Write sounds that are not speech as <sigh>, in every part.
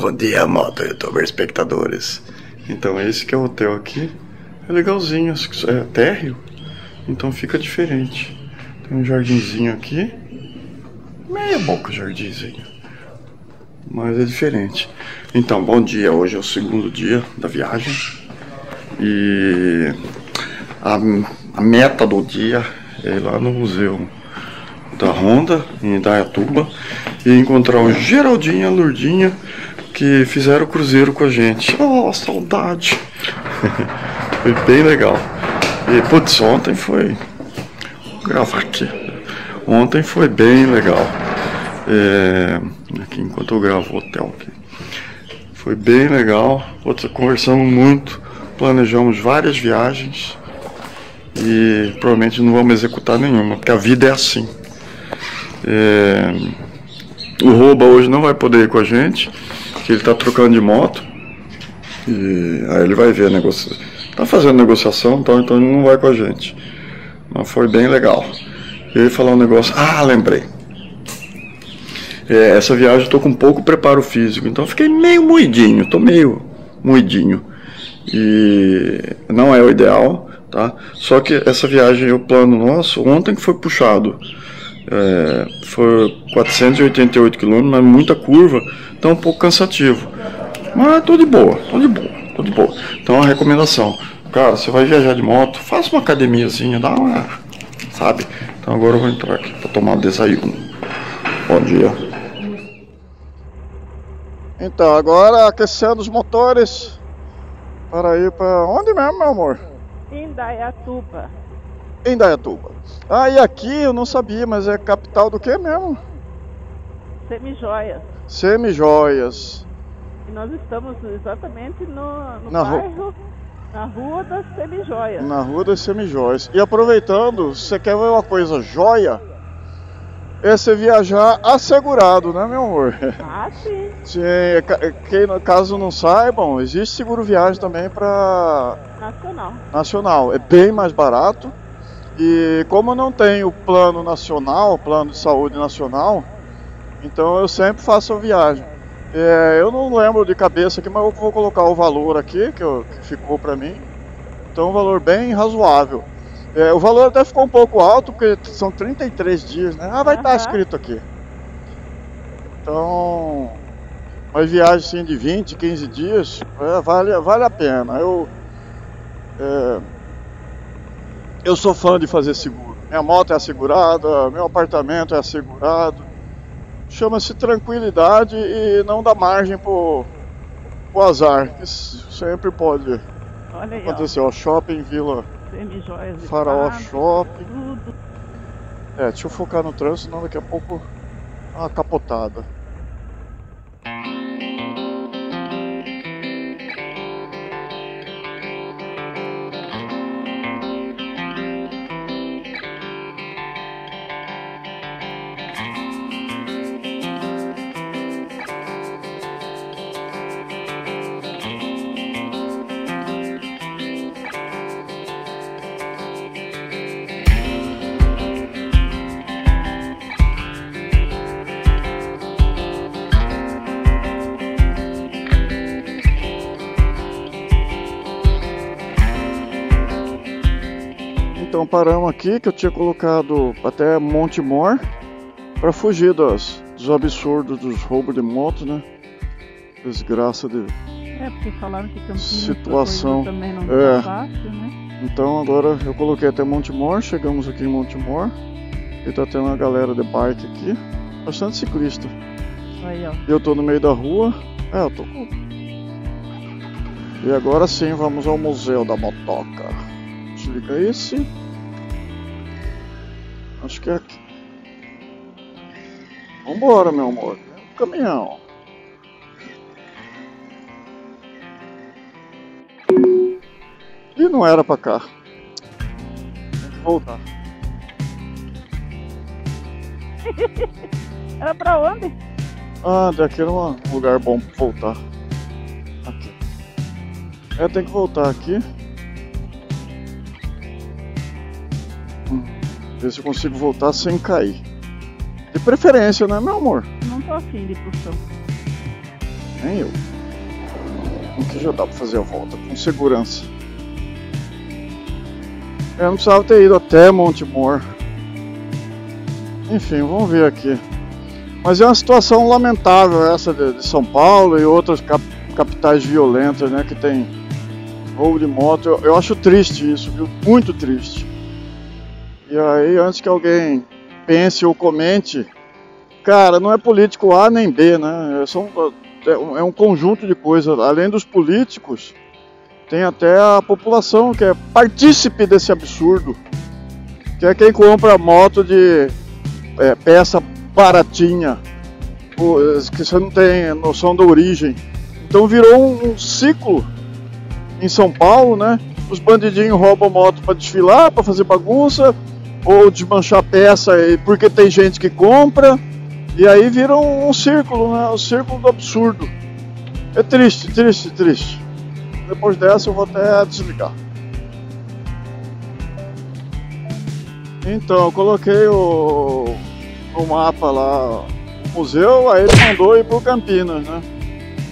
Bom dia, moto youtuber espectadores. Então esse que é o hotel aqui. É legalzinho, é térreo. Então fica diferente. Tem um jardinzinho aqui. Meia boca jardinzinho. Mas é diferente. Então, bom dia. Hoje é o segundo dia da viagem. E a, a meta do dia é ir lá no museu da Honda, em Indaiatuba, e encontrar o Geraldinho e a Lurdinha que fizeram o cruzeiro com a gente. Oh, saudade! <laughs> foi bem legal. E putz, ontem foi. Vou gravar aqui. Ontem foi bem legal. É... Aqui enquanto eu gravo o hotel aqui. Foi bem legal. Putz, conversamos muito, planejamos várias viagens e provavelmente não vamos executar nenhuma, porque a vida é assim. É... O Rouba hoje não vai poder ir com a gente que ele está trocando de moto. E aí ele vai ver a negociação. Tá fazendo negociação, então, então ele não vai com a gente. Mas foi bem legal. E ele falou um negócio. Ah, lembrei. É, essa viagem eu tô com pouco preparo físico, então fiquei meio moidinho, tô meio moidinho. E não é o ideal, tá? Só que essa viagem, o plano nosso, ontem que foi puxado, é, foi 488 quilômetros, mas muita curva então um pouco cansativo. Mas tô de boa, tô de boa, tô de boa. Então a recomendação, cara, você vai viajar de moto, faça uma academiazinha, dá uma. Sabe? Então agora eu vou entrar aqui para tomar o desayuno. Bom dia. Então, agora aquecendo os motores para ir para onde mesmo, meu amor? Indaiatuba. Indaiatuba. Ah, e aqui eu não sabia, mas é capital do que mesmo? Semijoias. Semijoias. E nós estamos exatamente no, no na bairro, ru... na Rua das Semijoias. Na Rua das Semijoias. E aproveitando, se você quer ver uma coisa joia, é você viajar assegurado, né, meu amor? Ah, sim. <laughs> sim quem, caso não saibam, existe seguro viagem também para nacional. Nacional. É bem mais barato. E como não tem o plano nacional, plano de saúde nacional, então eu sempre faço a viagem. É, eu não lembro de cabeça aqui, mas eu vou colocar o valor aqui que, eu, que ficou para mim. Então um valor bem razoável. É, o valor até ficou um pouco alto, porque são 33 dias, né? Ah, vai estar uhum. tá escrito aqui. Então, uma viagem assim de 20, 15 dias, é, vale, vale a pena. Eu, é, eu sou fã de fazer seguro. Minha moto é assegurada, meu apartamento é assegurado chama-se tranquilidade e não dá margem pro, pro azar. Isso sempre pode aí, acontecer. Ó. Shopping Vila Faraó Shopping. Tudo. É, deixa eu focar no trânsito, senão daqui a pouco uma capotada. Então paramos aqui que eu tinha colocado até Monte Mor para fugir das, dos absurdos dos roubos de moto, né? Desgraça de é, porque falaram que Campinas situação também não é. tá fácil, né? Então agora eu coloquei até Monte Mor, chegamos aqui em Monte Mor e tá tendo uma galera de bike aqui, bastante ciclista. Aí, ó. Eu tô no meio da rua. É, eu tô. E agora sim vamos ao Museu da Motoca. Desliga esse. Acho que é aqui. Vambora, meu amor. Caminhão. E não era pra cá. Tem que voltar. <laughs> era pra onde? Ah, daqui era um lugar bom pra voltar. Aqui. É, tem que voltar aqui. Ver se eu consigo voltar sem cair. De preferência, né, meu amor? Não tô afim de puxão. Nem eu. Aqui já dá pra fazer a volta com segurança. Eu não precisava ter ido até Montemor. Enfim, vamos ver aqui. Mas é uma situação lamentável essa de, de São Paulo e outras cap capitais violentas, né? Que tem roubo de moto. Eu, eu acho triste isso, viu? Muito triste. E aí, antes que alguém pense ou comente, cara, não é político A nem B, né? É, é um conjunto de coisas. Além dos políticos, tem até a população que é partícipe desse absurdo. Que é quem compra moto de é, peça baratinha, que você não tem noção da origem. Então virou um, um ciclo em São Paulo, né? Os bandidinhos roubam moto para desfilar, para fazer bagunça, ou desmanchar peça porque tem gente que compra. E aí vira um, um círculo, né? Um círculo do absurdo. É triste, triste, triste. Depois dessa eu vou até desligar. Então, eu coloquei o, o mapa lá, o museu, aí ele mandou ir para Campinas, né?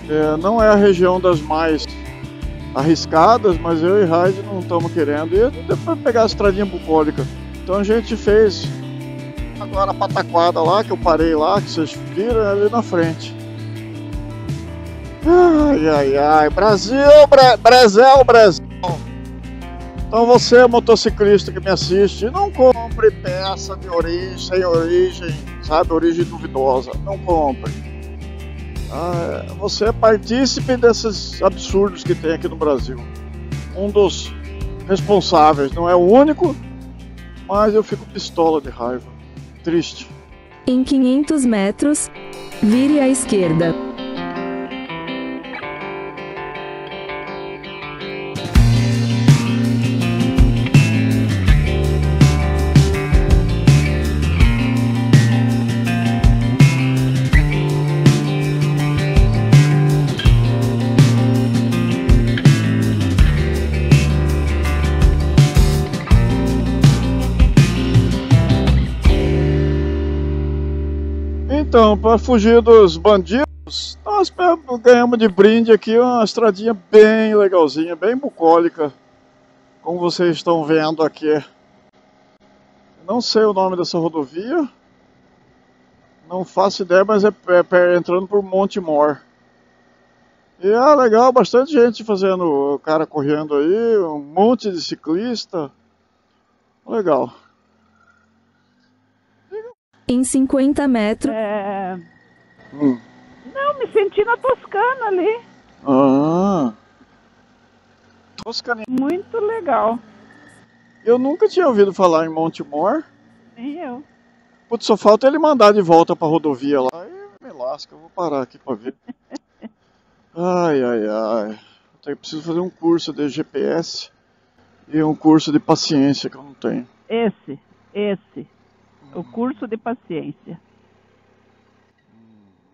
É, não é a região das mais arriscadas, mas eu e Raid não estamos querendo. E depois pegar a estradinha bucólica. Então a gente fez agora a pataquada lá, que eu parei lá, que vocês viram é ali na frente. Ai, ai, ai, Brasil, Bra Brasil, Brasil. Então você, motociclista que me assiste, não compre peça de origem, sem origem, sabe, origem duvidosa. Não compre. Ah, você é partícipe desses absurdos que tem aqui no Brasil. Um dos responsáveis, não é o único, mas eu fico pistola de raiva. Triste. Em 500 metros, vire à esquerda. Para fugir dos bandidos, nós ganhamos de brinde aqui uma estradinha bem legalzinha, bem bucólica, como vocês estão vendo aqui. Não sei o nome dessa rodovia, não faço ideia, mas é, é, entrando por Montemor. E é legal, bastante gente fazendo, o cara correndo aí, um monte de ciclista. Legal. Em 50 metros. É... Hum. Não, me senti na Toscana ali. Ah. Toscana. Muito legal. Eu nunca tinha ouvido falar em Montemor. Nem eu. Putz, só falta ele mandar de volta pra rodovia lá. E me lasca, eu vou parar aqui pra ver. <laughs> ai, ai, ai. Eu preciso fazer um curso de GPS e um curso de paciência que eu não tenho. Esse, esse. O curso de paciência.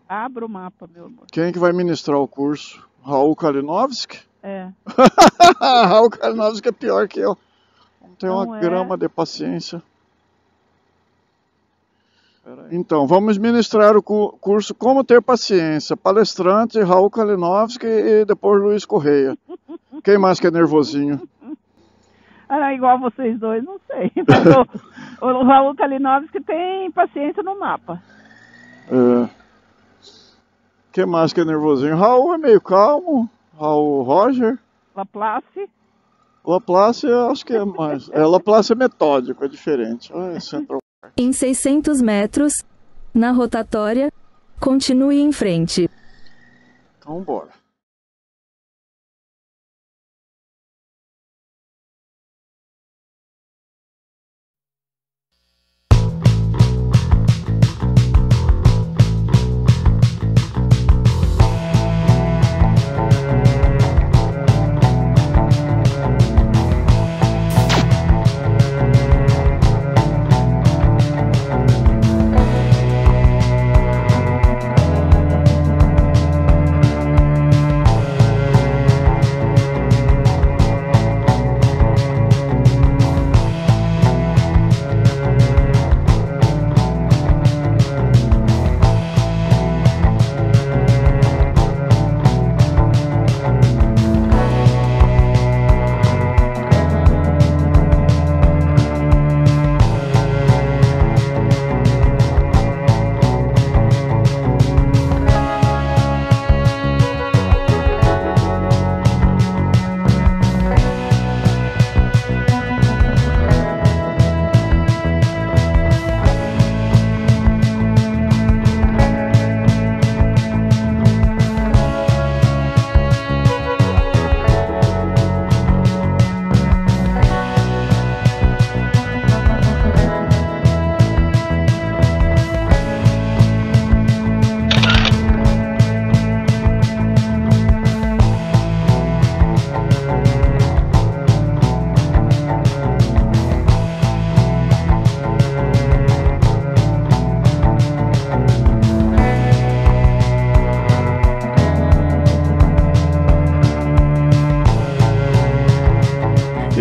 Abra o mapa, meu amor. Quem que vai ministrar o curso? Raul Kalinowski? É. <laughs> Raul Kalinowski é pior que eu. Não tem uma é. grama de paciência. Então, vamos ministrar o curso Como Ter Paciência. Palestrante Raul Kalinowski e depois Luiz Correia. Quem mais que é nervosinho? Ah, igual vocês dois, não sei. <laughs> O, o Raul Kalinowski tem paciência no mapa. É. Quem mais que é nervosinho? Raul é meio calmo. Raul Roger. Laplace. Laplace eu acho que é mais. É, Laplace é metódico, é diferente. Ah, é Central Em 600 metros, na rotatória, continue em frente. Então bora.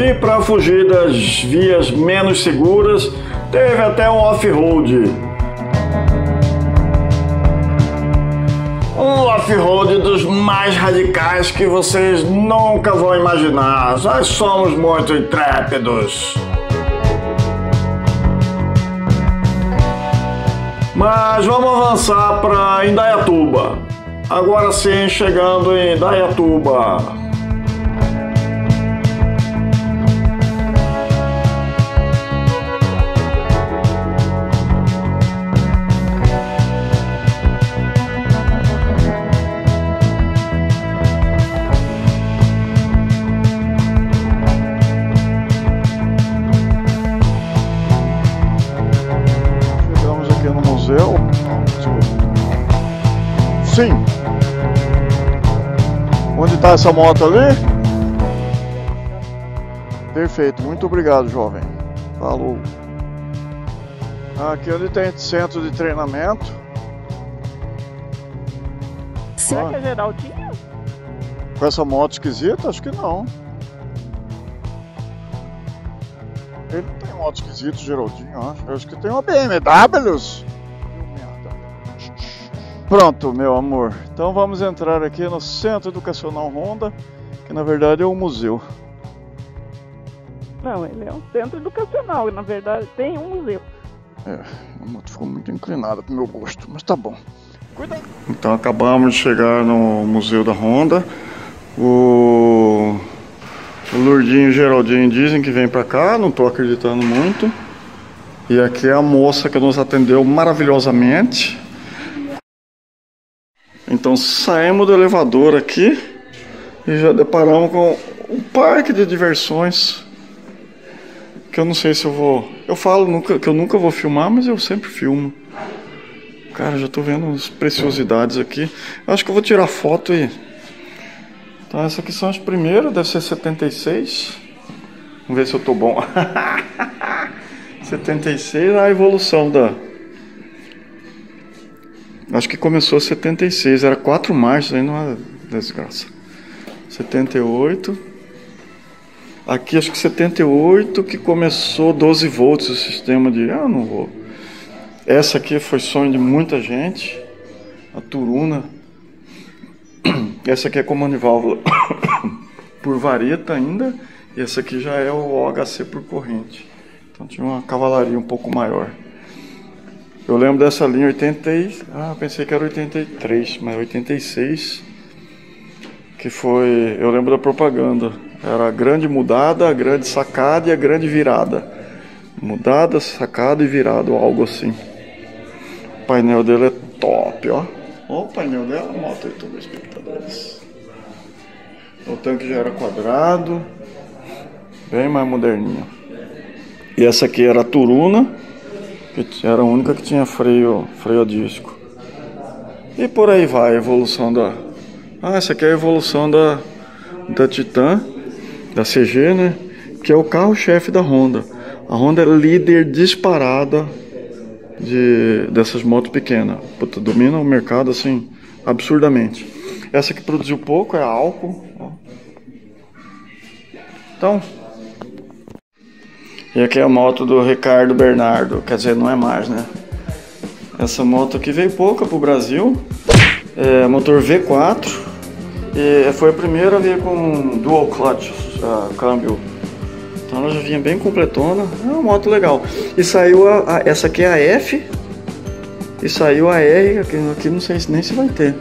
E para fugir das vias menos seguras, teve até um off-road. Um off-road dos mais radicais que vocês nunca vão imaginar. Nós somos muito intrépidos. Mas vamos avançar para Indaiatuba. Agora sim, chegando em Indaiatuba. Está essa moto ali? Perfeito, muito obrigado, jovem. Falou. Aqui onde tem centro de treinamento. Será que é Geraldinho? Com essa moto esquisita? Acho que não. Ele não tem moto esquisita, Geraldinho, acho. Acho que tem uma BMWs. Pronto, meu amor. Então vamos entrar aqui no Centro Educacional Honda, que na verdade é um museu. Não, ele é um centro educacional, na verdade tem um museu. É, a moto ficou muito inclinada pro meu gosto, mas tá bom. Cuidado. Então acabamos de chegar no Museu da Honda. O, o Lourdinho e o Geraldinho dizem que vem pra cá, não tô acreditando muito. E aqui é a moça que nos atendeu maravilhosamente. Então saímos do elevador aqui e já deparamos com um parque de diversões. Que eu não sei se eu vou. Eu falo nunca, que eu nunca vou filmar, mas eu sempre filmo. Cara, já tô vendo as preciosidades aqui. Eu acho que eu vou tirar foto e. Então, essas aqui são as primeiras, deve ser 76. Vamos ver se eu tô bom. <laughs> 76 a evolução da, Acho que começou 76, era quatro marchas, aí não é desgraça. 78. Aqui acho que 78 que começou 12 volts o sistema de. Ah, não vou. Essa aqui foi sonho de muita gente. A Turuna. Essa aqui é comando de válvula <coughs> por vareta ainda. E essa aqui já é o OHC por corrente. Então tinha uma cavalaria um pouco maior. Eu lembro dessa linha 80 ah, pensei que era 83, mas 86 que foi, eu lembro da propaganda. Era a grande mudada, a grande sacada e a grande virada. Mudada, sacada e virada, algo assim. O painel dele é top, ó. Ó o painel dela, moto YouTube espectadores. O tanque já era quadrado, bem mais moderninho. E essa aqui era a Turuna que era a única que tinha freio, freio a disco. E por aí vai a evolução da. Ah, essa aqui é a evolução da, da Titan, da CG, né? Que é o carro-chefe da Honda. A Honda é líder disparada de, dessas motos pequenas. Puta, domina o mercado assim absurdamente. Essa que produziu pouco é álcool. Então, e aqui é a moto do Ricardo Bernardo, quer dizer, não é mais, né? Essa moto aqui veio pouca pro Brasil, é motor V4, e foi a primeira a vir com dual clutch, uh, câmbio. Então ela já vinha bem completona, é uma moto legal. E saiu a, a essa aqui é a F, e saiu a R, aqui, aqui não sei nem se vai ter,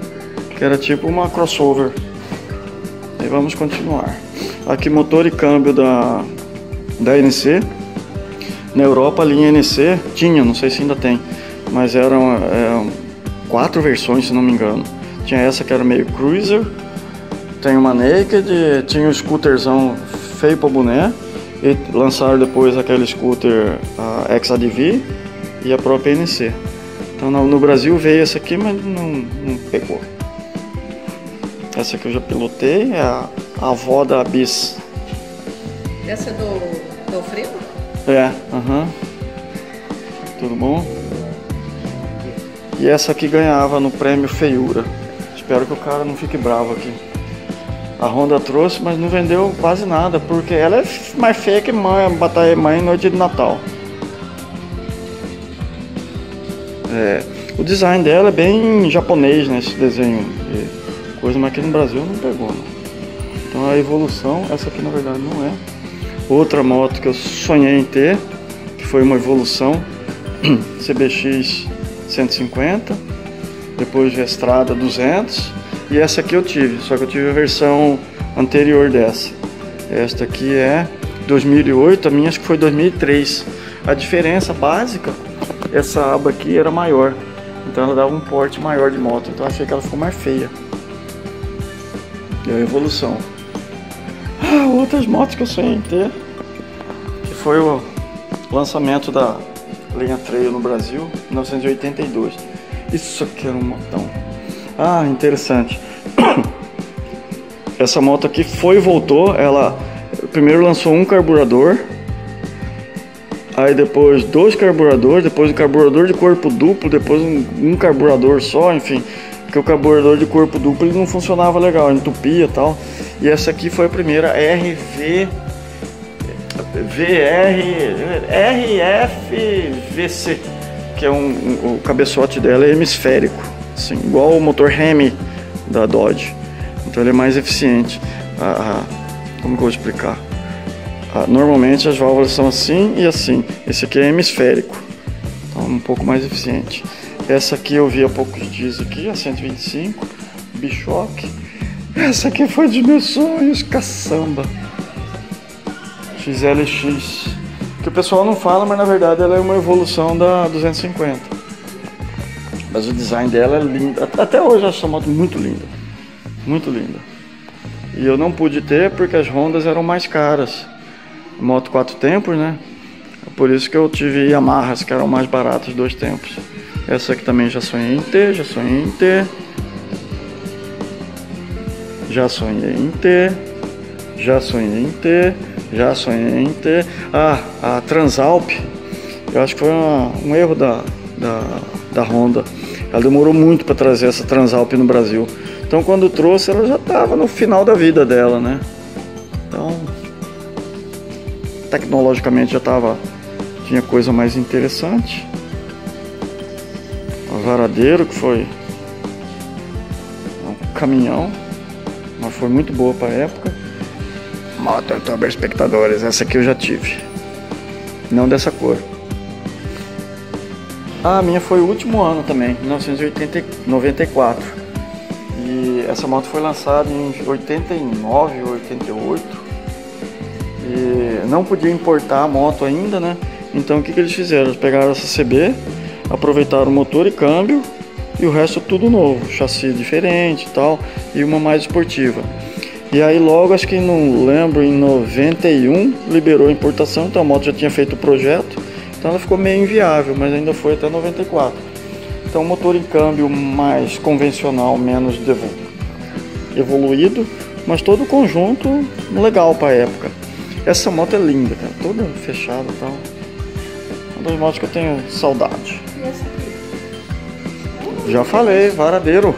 que era tipo uma crossover. E vamos continuar. Aqui motor e câmbio da, da NC. Na Europa a linha NC tinha, não sei se ainda tem, mas eram, eram quatro versões, se não me engano. Tinha essa que era meio cruiser, tem uma Naked, tinha um scooterzão feio para boné, e lançaram depois aquele scooter a XADV e a própria NC. Então no, Brasil veio essa aqui, mas não, não, pegou. Essa aqui eu já pilotei, é a, a avó da Bis. Essa é do, do Alfredo? É, aham. Uhum. Tudo bom? E essa aqui ganhava no prêmio Feiura. Espero que o cara não fique bravo aqui. A Honda trouxe, mas não vendeu quase nada, porque ela é mais feia que mãe, batalha mãe noite de Natal. É, o design dela é bem japonês, né? Esse desenho. Coisa, mas aqui no Brasil não pegou. Né? Então a evolução, essa aqui na verdade não é. Outra moto que eu sonhei em ter, que foi uma evolução, <clears throat> CBX 150, depois de Estrada 200, e essa aqui eu tive, só que eu tive a versão anterior dessa. Esta aqui é 2008, a minha acho que foi 2003. A diferença básica, essa aba aqui era maior, então ela dava um porte maior de moto, então achei que ela ficou mais feia. Deu evolução. Ah, outras motos que eu sonhei em ter, que foi o lançamento da linha Trail no Brasil, 1982. Isso aqui era um motão. Ah, interessante. <coughs> Essa moto aqui foi e voltou. Ela primeiro lançou um carburador, aí depois dois carburadores, depois um carburador de corpo duplo, depois um, um carburador só, enfim. Porque o carburador de corpo duplo ele não funcionava legal, entupia e tal. E essa aqui foi a primeira RV VR RFVC, que é um, um, o cabeçote dela é hemisférico assim, igual o motor Hemi da Dodge. Então ele é mais eficiente. Ah, como que eu vou explicar? Ah, normalmente as válvulas são assim e assim. Esse aqui é hemisférico, então um pouco mais eficiente. Essa aqui eu vi há poucos dias aqui, a 125, Bishock. Essa aqui foi de meus sonhos, caçamba. XLX. Que o pessoal não fala, mas na verdade ela é uma evolução da 250. Mas o design dela é lindo. Até hoje eu acho essa moto muito linda. Muito linda. E eu não pude ter porque as Hondas eram mais caras. Moto quatro tempos, né? Por isso que eu tive Yamahas que eram mais baratas dois tempos. Essa aqui também já sonhei em ter, já sonhei em ter. Já sonhei em ter. Já sonhei em ter. Já sonhei em ter. Ah, a Transalp. Eu acho que foi uma, um erro da, da, da Honda ela demorou muito para trazer essa Transalp no Brasil. Então quando trouxe, ela já estava no final da vida dela, né? Então, tecnologicamente já estava tinha coisa mais interessante. O varadeiro que foi um caminhão, mas foi muito boa para a época. Moto Youtuber espectadores, essa aqui eu já tive. Não dessa cor. A minha foi o último ano também, 1994. E essa moto foi lançada em 89 ou 88. E não podia importar a moto ainda, né? Então o que, que eles fizeram? Eles pegaram essa CB, aproveitaram o motor e câmbio e o resto tudo novo, chassi diferente e tal, e uma mais esportiva. E aí logo, acho que não lembro, em 91 liberou a importação, então a moto já tinha feito o projeto então ela ficou meio inviável, mas ainda foi até 94. Então motor em câmbio mais convencional, menos evoluído, mas todo o conjunto legal para a época. Essa moto é linda, cara, toda fechada e tal. Uma das motos que eu tenho saudade. Já falei, Varadeiro.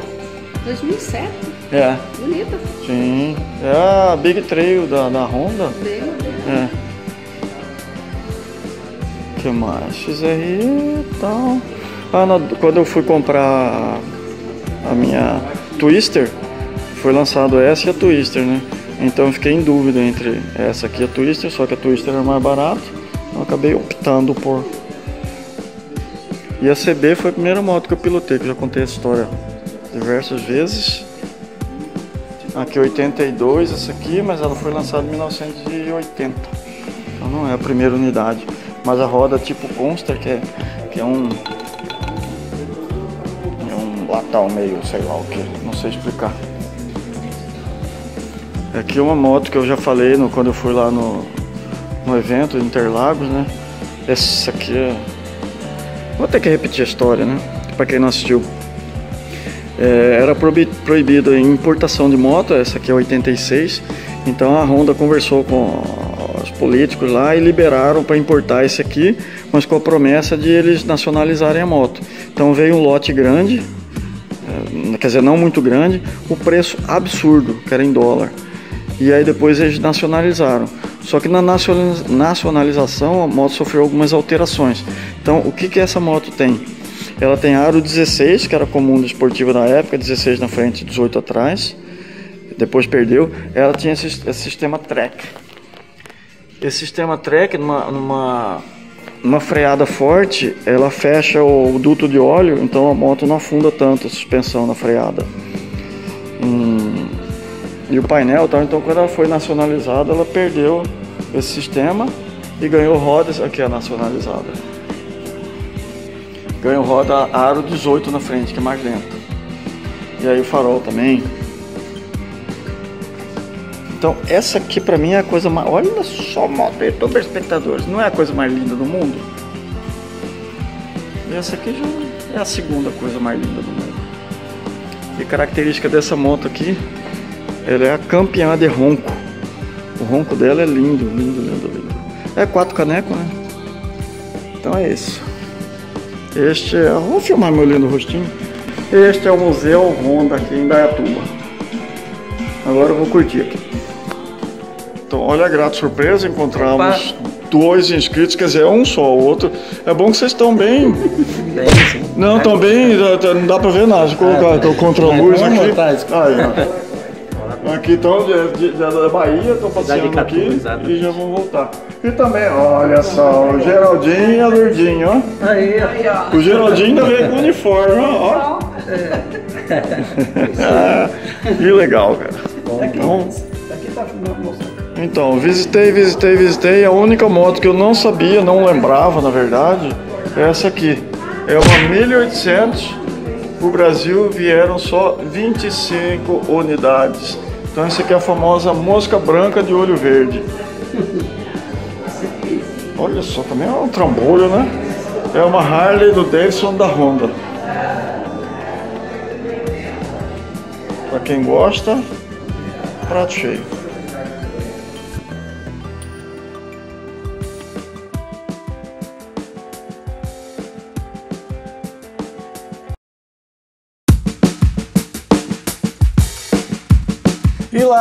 2007? É. Bonita. Sim. É a Big Trail da, da Honda. Bem, É que mais? XRE e tal. Ah, na, quando eu fui comprar a minha Twister, foi lançado essa e a Twister, né? Então eu fiquei em dúvida entre essa aqui e a Twister, só que a Twister era mais barata. Então acabei optando por. E a CB foi a primeira moto que eu pilotei, que eu já contei essa história diversas vezes. Aqui 82 essa aqui, mas ela foi lançada em 1980. Então não é a primeira unidade. Mas a roda tipo Consta, que é, que é um. É um latão meio, sei lá o que, não sei explicar. Aqui é uma moto que eu já falei no, quando eu fui lá no, no evento Interlagos, né? Essa aqui é. Vou ter que repetir a história, né? Pra quem não assistiu. É, era proibido a importação de moto, essa aqui é 86. Então a Honda conversou com os políticos lá e liberaram para importar esse aqui, mas com a promessa de eles nacionalizarem a moto. Então veio um lote grande, eh, quer dizer, não muito grande, o preço absurdo, que era em dólar. E aí depois eles nacionalizaram. Só que na nacionalização a moto sofreu algumas alterações. Então o que, que essa moto tem? Ela tem aro 16, que era comum da esportiva na época, 16 na frente, 18 atrás. Depois perdeu. Ela tinha esse, esse sistema track. Esse sistema track, numa, numa, numa freada forte, ela fecha o, o duto de óleo, então a moto não afunda tanto a suspensão na freada. Hum, e o painel, tá? então quando ela foi nacionalizada, ela perdeu esse sistema e ganhou rodas, aqui é a nacionalizada. Ganhou roda aro 18 na frente, que é mais lenta. E aí o farol também. Então essa aqui pra mim é a coisa mais. Olha só, moto YouTube espectadores, não é a coisa mais linda do mundo? E essa aqui já é a segunda coisa mais linda do mundo. E característica dessa moto aqui ela é a campeã de ronco. O ronco dela é lindo, lindo, lindo, lindo. É quatro canecos, né? Então é isso. Este é. Vou filmar meu lindo rostinho. Este é o Museu Honda aqui em Dayatuba. Agora eu vou curtir aqui. Então, olha a grata surpresa, encontramos Opa. dois inscritos, quer dizer, um só, o outro. É bom que vocês estão bem. <laughs> Bem, sim. Não, estão bem, não dá pra ver nada. Deixa eu colocar ah, o contra-luz aqui. Aí, ó. Aqui estão da Bahia, estão passeando aqui e já vão voltar. E também, olha só, o Geraldinho e a Lourdinho, ó. Aí, ó. O Geraldinho ainda <laughs> veio com uniforme, ó. É. que legal, cara. Então, então, visitei, visitei, visitei. A única moto que eu não sabia, não lembrava, na verdade, é essa aqui. É uma 1800. O Brasil vieram só 25 unidades. Então essa aqui é a famosa mosca branca de olho verde. Olha só, também é um trambolho, né? É uma Harley do Davidson da Honda. Para quem gosta, prato cheio.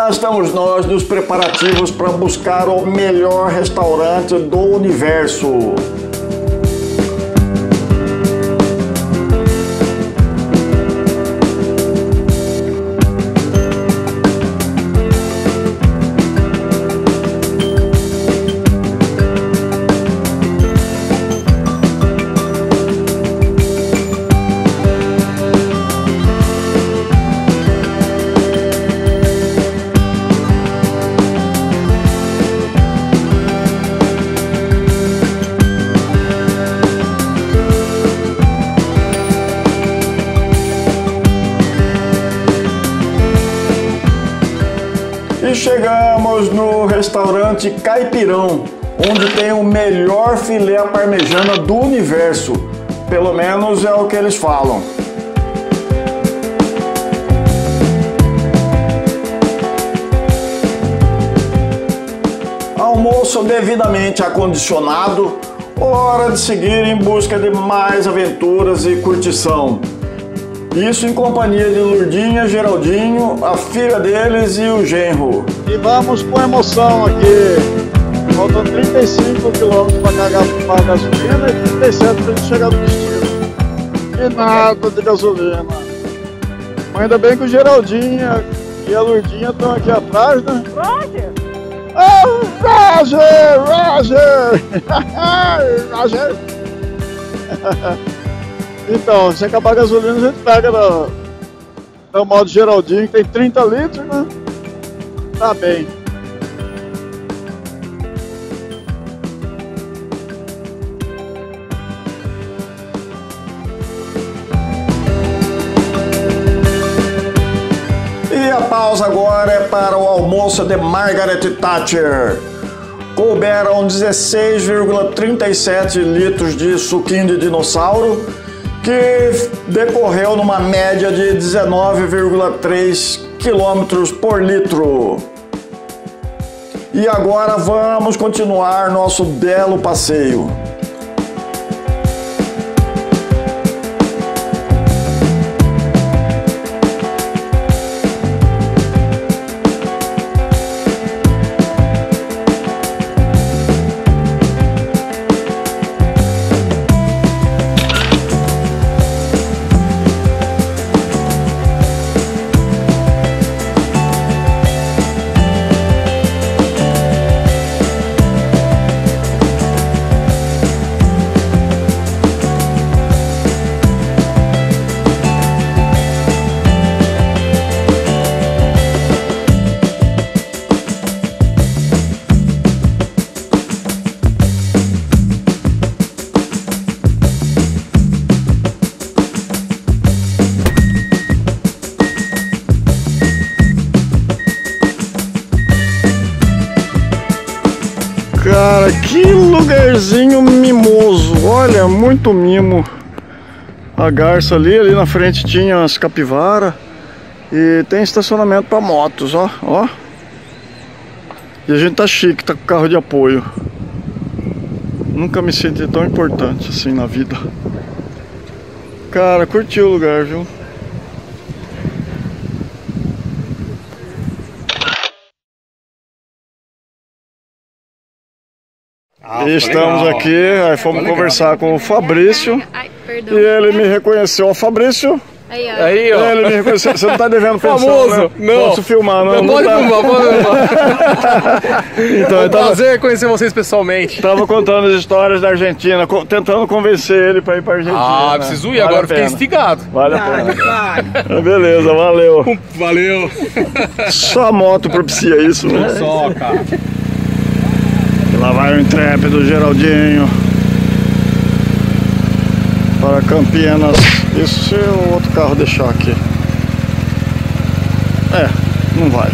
Estamos nós nos preparativos para buscar o melhor restaurante do universo. Restaurante Caipirão, onde tem o melhor filé parmejana do universo. Pelo menos é o que eles falam. Almoço devidamente acondicionado, hora de seguir em busca de mais aventuras e curtição. Isso em companhia de Lurdinha, Geraldinho, a filha deles e o genro. E vamos com emoção aqui. Faltam 35 quilômetros para carregar a gasolina e 37 para gente chegar no destino. E nada de gasolina. Mas ainda bem que o Geraldinha e a Lurdinha estão aqui atrás, né? Roger! Oh, Roger! Roger! <laughs> Roger! <laughs> Então, se acabar a gasolina, a gente pega da modo Geraldinho, que tem 30 litros, né? Tá bem. E a pausa agora é para o almoço de Margaret Thatcher. Couberam 16,37 litros de suquinho de dinossauro que decorreu numa média de 19,3 km por litro. E agora vamos continuar nosso belo passeio. Lugarzinho mimoso. Olha, muito mimo. A garça ali, ali na frente tinha as capivara. E tem estacionamento para motos, ó, ó. E a gente tá chique, tá com carro de apoio. Nunca me senti tão importante assim na vida. Cara, curtiu o lugar, viu? Ah, E estamos legal. aqui, aí fomos legal. conversar com o Fabrício. Ai, E ele me reconheceu. Ó, Fabrício, Aí, ó. Aí, ó. ele me reconheceu. Você não tá devendo pensão, Famoso. né? Não. Posso filmar, não? Não, não pode tá. filmar, pode filmar. <laughs> Então, É um tava, prazer conhecer vocês pessoalmente. tava contando as histórias da Argentina, co- tentando convencer ele pra ir pra Argentina. Ah, né? preciso ir, Vale agora fiquei instigado. Vale a pena. <laughs> Beleza, valeu. Valeu. Só a moto propicia isso, né? Só, cara. Lá vai o intrépido Geraldinho para Campinas. Isso se o outro carro deixar aqui. É, não vai.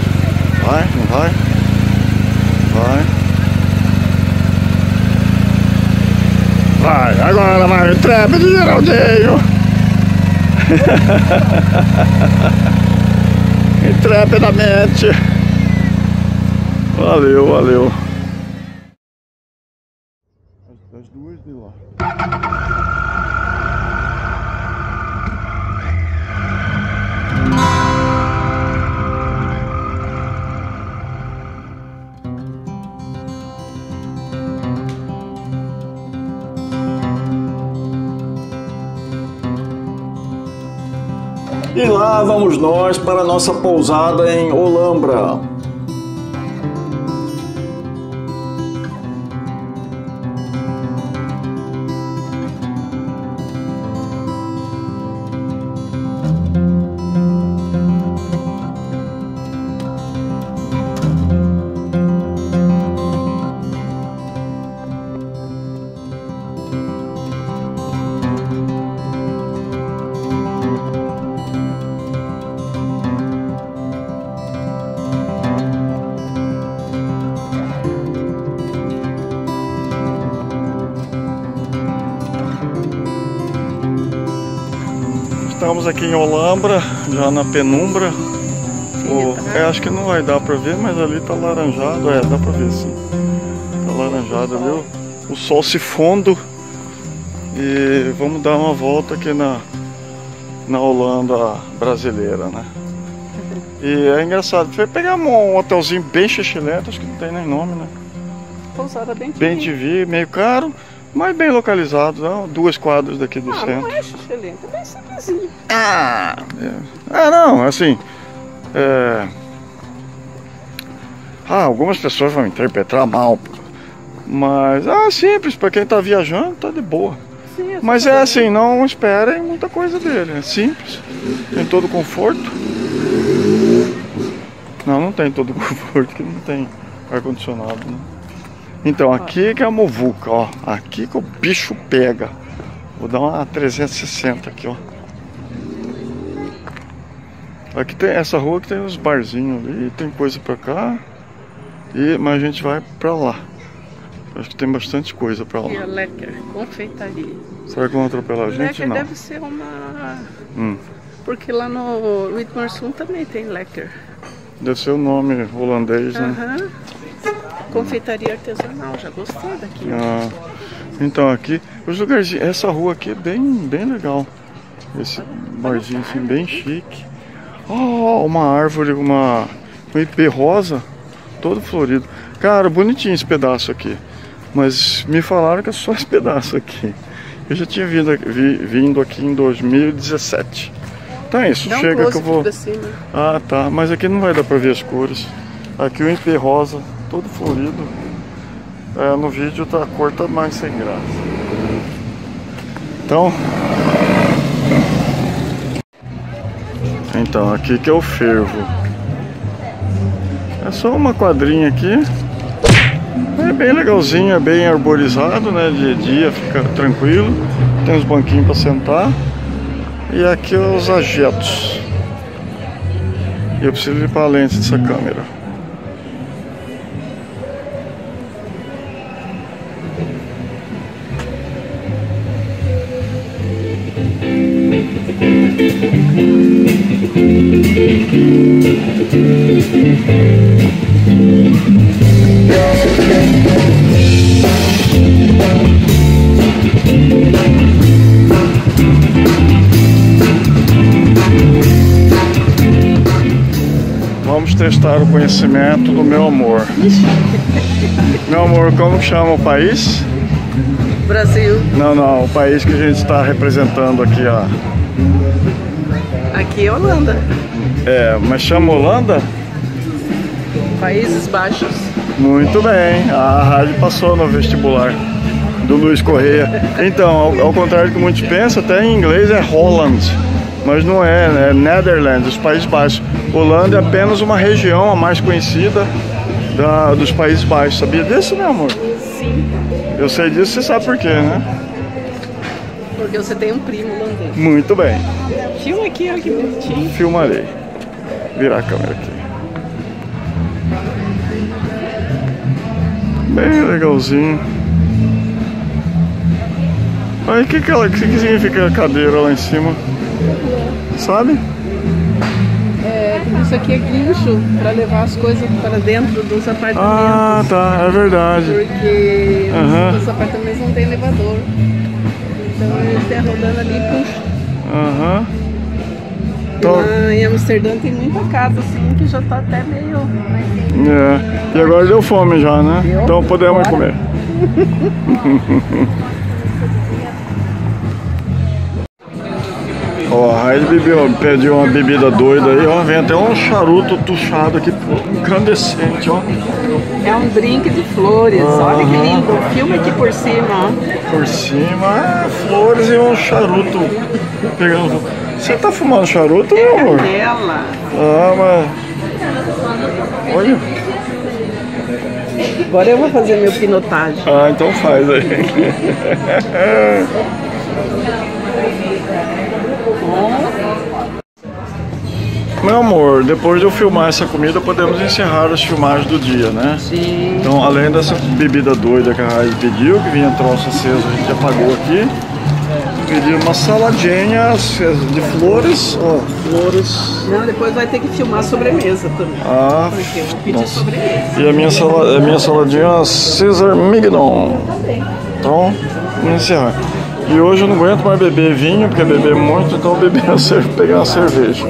Vai, não vai. Vai. Vai, agora vai o intrépido Geraldinho. <laughs> Intrepidamente. Valeu, valeu. As duas de lá. E lá vamos nós para a nossa pousada em Olambra. Estamos aqui em Olambra, já na penumbra. O- é, acho que não vai dar pra ver, mas ali tá laranjado. É, dá pra ver sim. Tá laranjado ali. O, sol se fundo. E vamos dar uma volta aqui na, na Holanda brasileira, né? E é engraçado. Foi pegar um hotelzinho bem xixilento, acho que não tem nem nome, né? Pousada bem Bem TV, meio caro, mas bem localizado, né? duas quadras daqui do Ah, centro. não é xixelento, é bem simplesinho. Ah, é. Ah, não, assim. é, Ah, algumas pessoas vão interpretar mal. Mas, ah, simples, pra quem tá viajando, tá de boa. Sim, Mas é assim, não esperem muita coisa dele. É simples, tem todo conforto. Não, não tem todo <laughs> conforto, que não tem ar-condicionado, né? Então, aqui que é a movuca, ó. Aqui que o bicho pega. Vou dar uma 360 aqui, ó. Aqui tem essa rua que tem os barzinhos ali, tem coisa pra cá. E, mas a gente vai pra lá. Acho que tem bastante coisa pra Aqui, ó, lá. Lecker, confeitaria. Será que vão atropelar a gente? Lecker Não. deve ser uma... Hum. Porque lá no Witmersun também tem Lecker. Deve ser o nome holandês, né? Confeitaria artesanal, já gostei daqui. Ah, então aqui, os lugarzinhos, essa rua aqui é bem, bem legal. Esse barzinho assim, bem chique. Oh, uma árvore, uma, um ipê rosa, todo florido. Cara, bonitinho esse pedaço aqui. Mas me falaram que é só esse <laughs> pedaço aqui. Eu já tinha vindo, aqui- vi- vindo aqui em 2017. Então é isso, Dá um chega que close eu vou. Ah, tá. Mas aqui não vai dar pra ver as cores. Aqui o IP rosa, todo florido. É, no vídeo tá, a cor tá mais sem graça. Então. Então, aqui que é o fervo. É só uma quadrinha aqui. É bem legalzinho, é bem arborizado, né? De dia fica tranquilo. Tem uns banquinhos pra sentar. E aqui os ajetos. E eu preciso limpar a lente dessa câmera. Testar o conhecimento do meu amor. <laughs> Meu amor, como chama o país? Brasil, Não, não, o país que a gente está representando aqui, ó. aqui é Holanda, É, mas chama Holanda? Países Baixos. Muito bem, a rádio passou no vestibular do Luiz Correia. Então, ao, ao contrário do que muitos pensam, até em inglês é Holland, mas não é, né? é Netherlands, os Países Baixos. Holanda é apenas uma região a mais conhecida da- dos Países Baixos. Sabia disso, meu amor? Sim, Eu sei disso, você sabe por quê, né? porque você tem um primo holandês. Muito bem, Filma aqui, olha que bonitinho. filmarei. Virar a câmera aqui. Bem legalzinho. Aí o que, que, ela- que, que significa a cadeira lá em cima? Sabe? É, isso aqui é guincho para levar as coisas para dentro dos apartamentos. Ah, tá, é verdade. Porque os apartamentos não tem elevador. Então ele está rodando ali puxa. Aham. Lá em Amsterdã tem muita casa assim que já tá até meio. é. E agora deu fome já, né? Deu. Então podemos Bora. comer. <laughs> Ó, a Raíssa bebeu, pediu uma bebida doida aí, ó. Vem até um charuto tuchado aqui, incandescente, ó. É um drink de flores. Olha que lindo. Filma aqui por cima. ó. Por cima, ah, flores e um charuto pegando. Você tá fumando charuto, meu amor? Canela. Ah, mas. Olha. Agora eu vou fazer meu pinotagem. Ah, então faz aí. <laughs> Meu amor, depois de eu filmar essa comida, podemos encerrar as filmagens do dia, né? Sim. Então, além dessa bebida doida que a Raiz pediu, que vinha troço aceso, a gente já pagou aqui. Pedi uma saladinha de flores, ó, flores. Não, depois vai ter que filmar sobremesa também. Ah, Porque eu vou pedir nossa. sobremesa. E a minha, sala, a minha saladinha é Caesar Mignon. Então, vamos encerrar. E hoje eu não aguento mais beber vinho, porque beber muito, então eu bebi a <laughs> cer- pegar uma cerveja.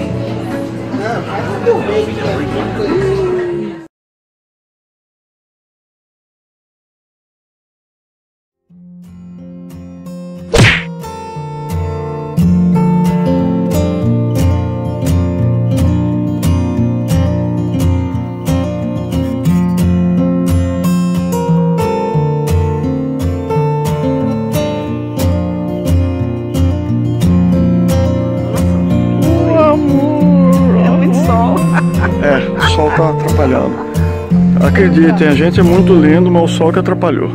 Acreditem, a gente é muito lindo, mas o sol que atrapalhou.